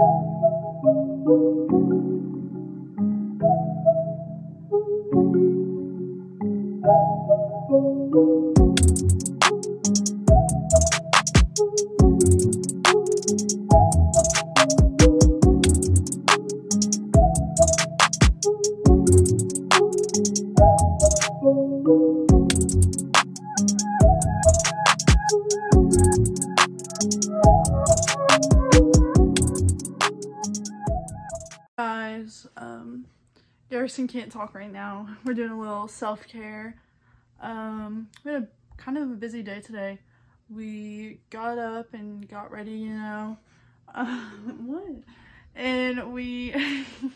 thank you. Garrison can't talk right now. We're doing a little self-care. Um, we had a kind of a busy day today. We got up and got ready, you know. Uh, what? And we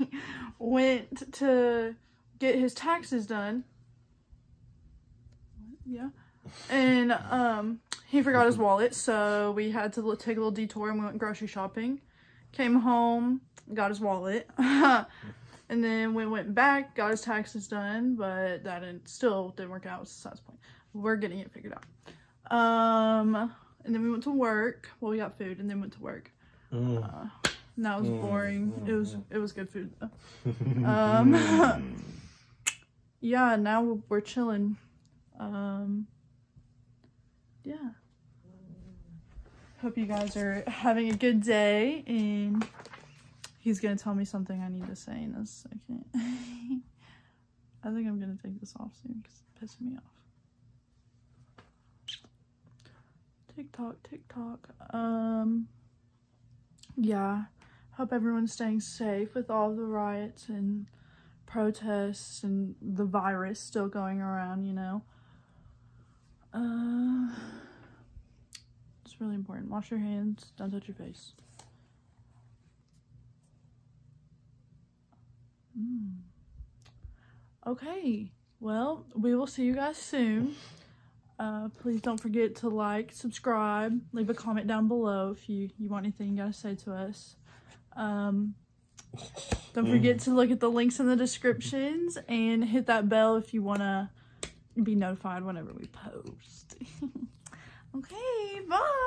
went to get his taxes done. Yeah. And um, he forgot his wallet, so we had to take a little detour and we went grocery shopping. Came home, got his wallet. And then we went back, got his taxes done, but that didn't, still didn't work out. That's the point. We're getting it figured out. Um, and then we went to work. Well, we got food and then went to work. Mm. Uh, and that was Mm, boring. mm, It was mm. it was good food though. Um, yeah. Now we're chilling. Um, yeah. Hope you guys are having a good day and he's gonna tell me something I need to say in a second. I think I'm gonna take this off soon because it's pissing me off. TikTok, TikTok. Um, yeah. Hope everyone's staying safe with all the riots and protests and the virus still going around, you know. Uh, it's really important. Wash your hands. Don't touch your face. Mm. Okay. Well, we will see you guys soon. Uh, please don't forget to like, subscribe, leave a comment down below if you, you want anything you gotta say to us. Um, don't forget to look at the links in the descriptions and hit that bell if you want to be notified whenever we post. okay, bye.